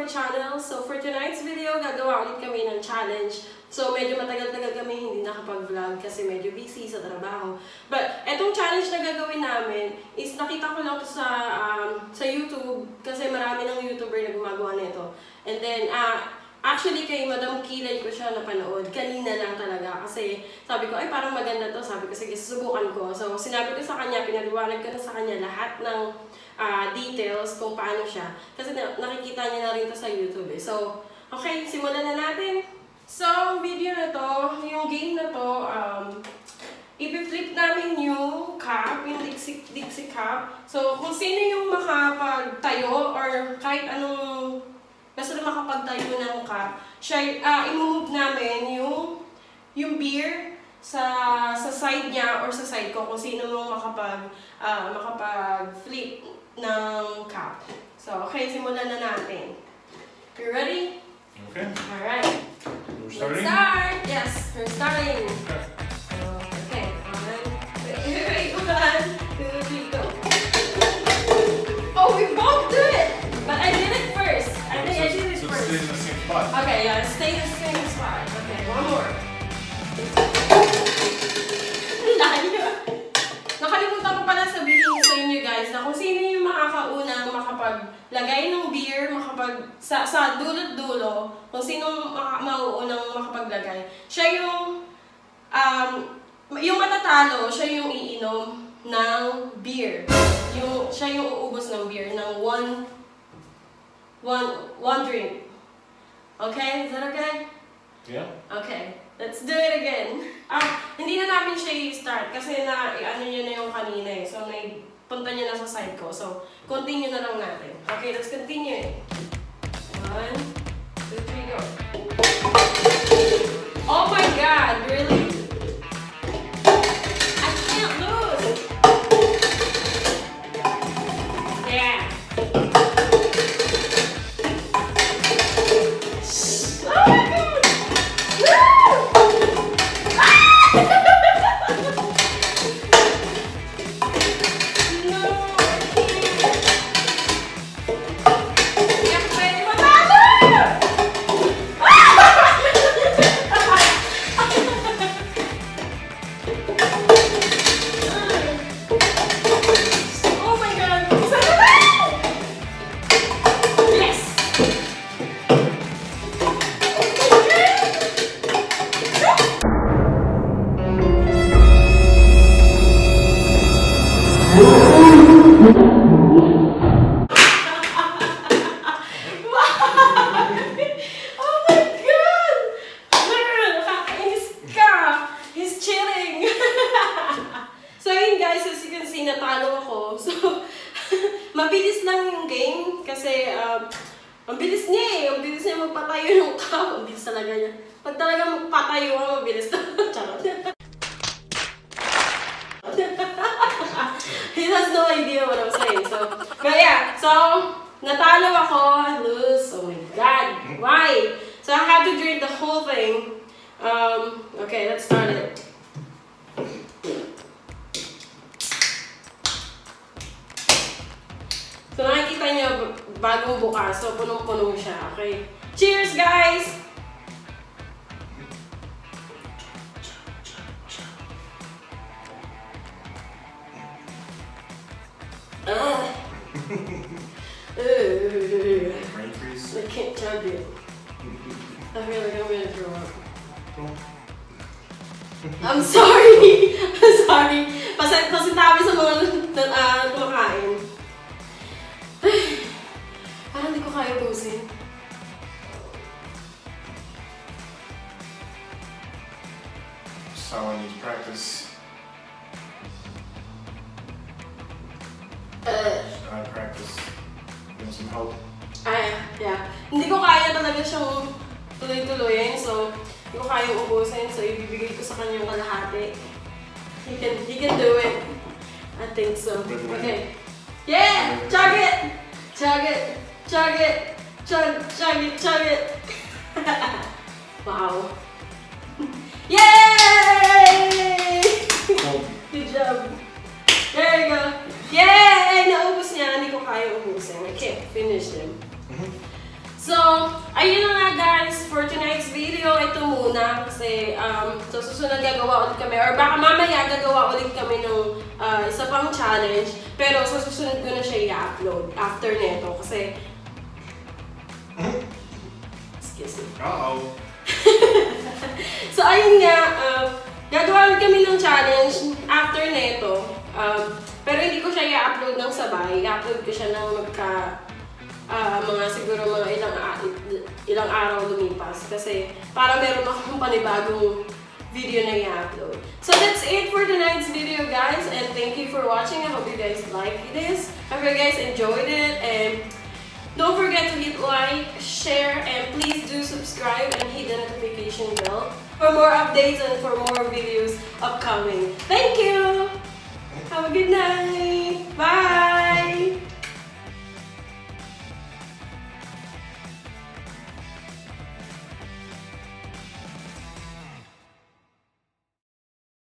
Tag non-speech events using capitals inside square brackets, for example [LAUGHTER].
our channel. So for tonight's video, gagawa ulit kami ng challenge. So medyo matagal-tagal kami hindi nakapag-vlog kasi medyo busy sa trabaho. But etong challenge na gagawin namin is nakita ko lang sa um, sa YouTube kasi marami ng YouTuber na gumagawa nito. And then uh, actually kay Madam Kilay ko siya napanood. Kanina lang talaga kasi sabi ko ay parang maganda to. Sabi ko sige susubukan ko. So sinabi ko sa kanya, pinaliwanag ko na sa kanya lahat ng uh, details kung paano siya. Kasi na, nakikita niya na rin to sa YouTube eh. So okay, simulan na natin. So, ang video na to, yung game na to, um, i-flip namin yung cup, yung Dixie, Dixie cup. So, kung sino yung makapagtayo or kahit anong makapagtayo ng cup, siya, uh, i-move namin yung, yung beer sa sa side niya or sa side ko kung sino yung makapag uh, makapag-flip ng cup. So, okay, simulan na natin. You ready? Okay. All right. We're Let's starting. start. Yes, we're starting. Okay, stay the same spot. Okay, one more. Layo. Nakalimutan ko pala sabihin sa inyo guys na kung sino yung makakaunang makapaglagay ng beer, makapag sa, sa dulo-dulo, kung sino maka, mauunang makapaglagay, siya yung um, yung matatalo, siya yung iinom ng beer. Yung, siya yung uubos ng beer ng one one one drink. Okay? Is that okay? Yeah. Okay. Let's do it again. Ah, hindi na namin siya i-start kasi na ano niya na yung kanina eh. So, may punta niya na sa side ko. So, continue na lang natin. Okay, let's continue. One, two, three, go. Oh my God! Really? Guys, as you can see, natalo ako. [LAUGHS] So, mabilis lang yung game kasi um, ang niya eh. Ang bilis niya magpatayo ng tao. Ang talaga niya. Pag talaga magpatayo ka, mabilis na. [LAUGHS] Charot. [LAUGHS] He has no idea what I'm saying. So, but yeah. So, natalo ako. Lose. Oh my God. Why? So, I had to drink the whole thing. Um, okay, let's start it. Bagong bukas. So, punong-puno siya. Okay? Cheers, guys! Freeze. [LAUGHS] I can't chug it. I feel like I'm gonna throw up. I'm sorry! [LAUGHS] I'm sorry. Pasa pasitabi sa mga uh, kumakain. Ko kaya ubusin. Someone needs practice. Uh, I practice. Give some help. ay, yeah. Hindi ko kaya talaga siyang tuloy-tuloyin. So, hindi ko kaya ubusin. So, ibibigay ko sa kanya yung kalahati. He can, he can do it. I think so. Okay. Yeah! Chug it! Chug it! Chug it! Chug, chug it, chug it! [LAUGHS] wow. [LAUGHS] Yay! Good job. There you go. Yay! Naubos niya. Hindi ko kaya ubusin. I can't finish them. Mhm. So, So, ayun na nga guys, for tonight's video, ito muna kasi um, so susunod gagawa ulit kami or baka mamaya gagawa ulit kami ng uh, isa pang challenge pero sa susunod ko na siya i-upload after neto kasi excuse me. Uh-oh. [LAUGHS] So, ayun nga, um, gagawa kami ng challenge after neto. Um, pero hindi ko siya i-upload ng sabay. I-upload ko siya ng magka, ah, mga siguro mga ilang, ilang araw lumipas. Kasi para meron akong panibagong video na i-upload. So that's it for tonight's video guys. And thank you for watching. I hope you guys liked this. I hope you guys enjoyed it. And don't forget to hit like, share, and please do subscribe and hit the notification bell for more updates and for more videos upcoming. Thank you! Have a good night!